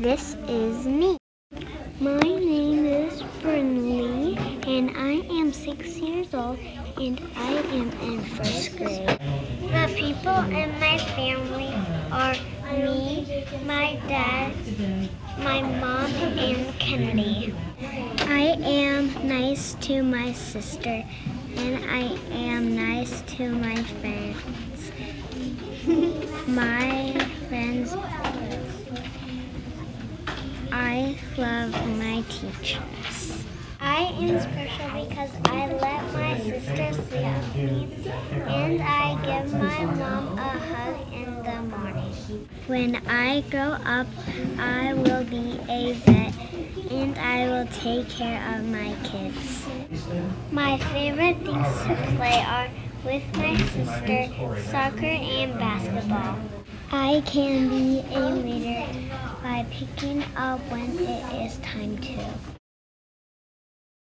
This is me. My name is Brynlie, and I am six years old, and I am in first grade. The people in my family are me, my dad, my mom, and Kennedy. I am nice to my sister, and I am nice to my friends. my friends I love my teachers. I am special because I let my sister sleep and I give my mom a hug in the morning. When I grow up, I will be a vet and I will take care of my kids. My favorite things to play are with my sister, soccer and basketball. I can be a picking up when it is time to.